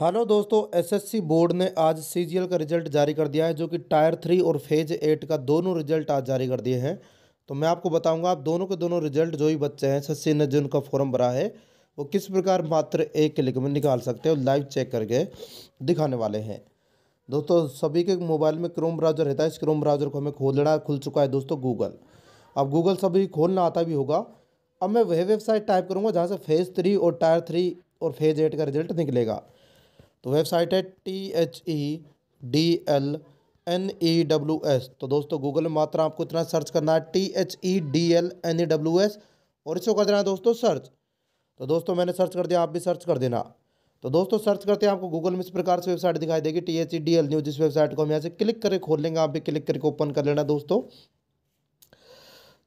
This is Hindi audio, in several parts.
हेलो दोस्तों एसएससी बोर्ड ने आज सीजीएल का रिज़ल्ट जारी कर दिया है, जो कि टायर थ्री और फ़ेज़ एट का दोनों रिज़ल्ट आज जारी कर दिए हैं। तो मैं आपको बताऊँगा, आप दोनों के दोनों रिज़ल्ट जो भी बच्चे हैं एसएससी ने जिनका फॉर्म भरा है, वो किस प्रकार मात्र एक क्लिक में निकाल सकते हैं लाइव चेक करके दिखाने वाले हैं। दोस्तों, सभी के मोबाइल में क्रोम ब्राउज़र रहता है, इस क्रोम ब्राउज़र को हमें खोलना खुल चुका है दोस्तों गूगल अब गूगल सभी खोलना आता भी होगा। अब मैं वह वेबसाइट टाइप करूँगा जहाँ से फ़ेज़ थ्री और टायर थ्री और फ़ेज़ एट का रिज़ल्ट निकलेगा। तो वेबसाइट है T H E D L N E W S तो दोस्तों गूगल में मात्र आपको इतना सर्च करना है T H E D L N E W S और इसको कर देना है दोस्तों सर्च तो दोस्तों, मैंने सर्च कर दिया, आप भी सर्च कर देना। तो दोस्तों सर्च करते हैं, आपको गूगल में इस प्रकार से वेबसाइट दिखाई देगी T H E D L news इस वेबसाइट को हम यहाँ से क्लिक करके खोल लेंगे, आप भी क्लिक करके ओपन कर लेना दोस्तों।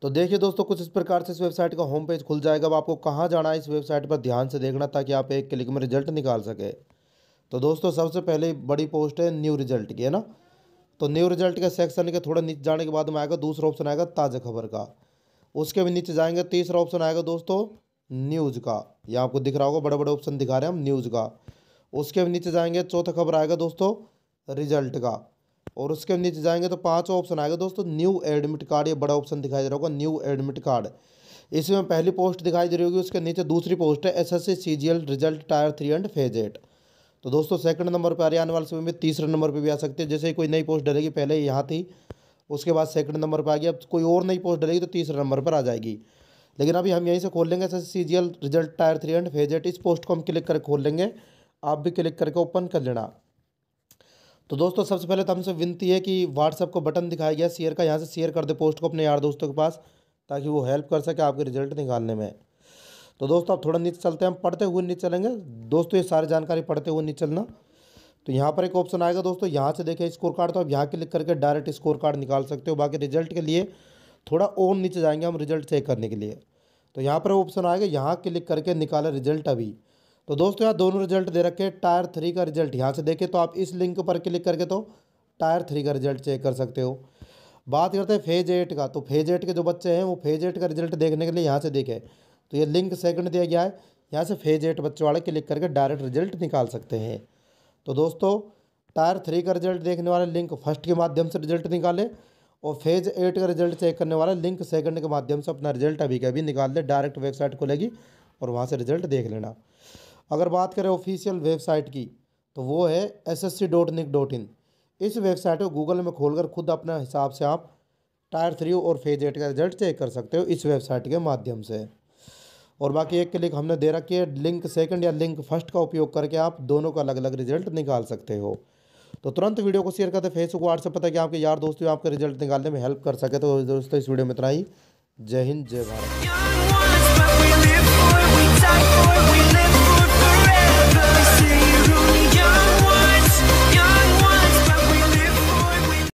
तो देखिए दोस्तों, कुछ इस प्रकार से इस वेबसाइट का होम पेज खुल जाएगा। अब आपको कहाँ जाना है, इस वेबसाइट पर ध्यान से देखना ताकि आप एक क्लिक में रिज़ल्ट निकाल सके। तो दोस्तों, सबसे पहले बड़ी पोस्ट है न्यू रिज़ल्ट की, है ना? तो न्यू रिज़ल्ट के सेक्शन के थोड़ा नीचे जाने के बाद में आएगा, दूसरा ऑप्शन आएगा ताज़ा खबर का। उसके भी नीचे जाएँगे, तीसरा ऑप्शन आएगा दोस्तों न्यूज़ का। ये आपको दिख रहा होगा बड़े बड़े ऑप्शन दिखा रहे हैं हम, न्यूज़ का। उसके भी नीचे जाएँगे, चौथा खबर आएगा दोस्तों रिज़ल्ट का। और उसके नीचे जाएँगे तो पाँचवा ऑप्शन आएगा दोस्तों न्यू एडमिट कार्ड, ये बड़ा ऑप्शन दिखाई दे रहा होगा, न्यू एडमिट कार्ड। इसमें पहली पोस्ट दिखाई दे रही होगी, उसके नीचे दूसरी पोस्ट है S S C G L result tier three and phase eight. तो दोस्तों सेकंड नंबर पर आ रही आने वाले समय में तीसरे नंबर पर भी आ सकते हैं। जैसे ही कोई नई पोस्ट डलेगी, पहले यहाँ थी, उसके बाद सेकंड नंबर पर आ गई। अब कोई और नई पोस्ट डलेगी तो तीसरे नंबर पर आ जाएगी। लेकिन अभी हम यहीं से खोल लेंगे जैसे C G L result tier three and phase eight इस पोस्ट को हम क्लिक करके खोल लेंगे। आप भी क्लिक करके ओपन कर लेना। तो दोस्तों, सबसे पहले तो हमसे विनती है कि व्हाट्सअप को बटन दिखाया गया शेयर का। यहाँ से शेयर कर दे पोस्ट को अपने यार दोस्तों के पास, ताकि वो हेल्प कर सके आपके रिज़ल्ट निकालने में। तो दोस्तों, अब थोड़ा नीचे चलते हैं। हम पढ़ते हुए नीचे चलेंगे। दोस्तों, ये सारी जानकारी पढ़ते हुए नीचे चलना। तो यहाँ पर एक ऑप्शन आएगा दोस्तों। यहाँ से देखें स्कोर कार्ड तो आप यहाँ क्लिक करके डायरेक्ट स्कोर कार्ड निकाल सकते हो। बाकी रिज़ल्ट के लिए थोड़ा और नीचे जाएँगे हम रिज़ल्ट चेक करने के लिए। तो यहाँ पर ऑप्शन आएगा। यहाँ क्लिक करके निकाले रिज़ल्ट अभी। तो दोस्तों, यहाँ दोनों रिज़ल्ट दे रखे टायर थ्री का रिज़ल्ट यहाँ से देखें तो आप इस लिंक पर क्लिक करके तो टायर थ्री का रिज़ल्ट चेक कर सकते हो। बात करते हैं फ़ेज़ एट का। तो फ़ेज़ एट के जो बच्चे हैं, वो फ़ेज़ एट का रिज़ल्ट देखने के लिए यहाँ से देखें। तो ये लिंक सेकंड दिया गया है। यहाँ से फ़ेज़ एट बच्चों वाले क्लिक करके डायरेक्ट रिज़ल्ट निकाल सकते हैं। तो दोस्तों टायर थ्री का रिज़ल्ट देखने वाले लिंक फ़र्स्ट के माध्यम से रिज़ल्ट निकालें और फ़ेज़ एट का रिज़ल्ट चेक करने वाला लिंक सेकंड के माध्यम से अपना रिज़ल्ट अभी का अभी निकाल दे डायरेक्ट वेबसाइट खुलेगी और वहाँ से रिज़ल्ट देख लेना। अगर बात करें ऑफिशियल वेबसाइट की तो वो है S S C dot nic dot in इस वेबसाइट को गूगल में खोलकर खुद अपने हिसाब से आप टायर थ्री और फ़ेज़ एट का रिज़ल्ट चेक कर सकते हो इस वेबसाइट के माध्यम से। और बाकी एक क्लिक हमने दे रखी है लिंक सेकंड या लिंक फ़र्स्ट का उपयोग करके आप दोनों का अलग अलग रिज़ल्ट निकाल सकते हो। तो तुरंत वीडियो को शेयर करते फेसबुक व्हाट्सएप पता कि आपके यार दोस्तों आपके रिज़ल्ट निकालने में हेल्प कर सके। तो दोस्तों, इस वीडियो में इतना ही। जय हिंद, जय भारत।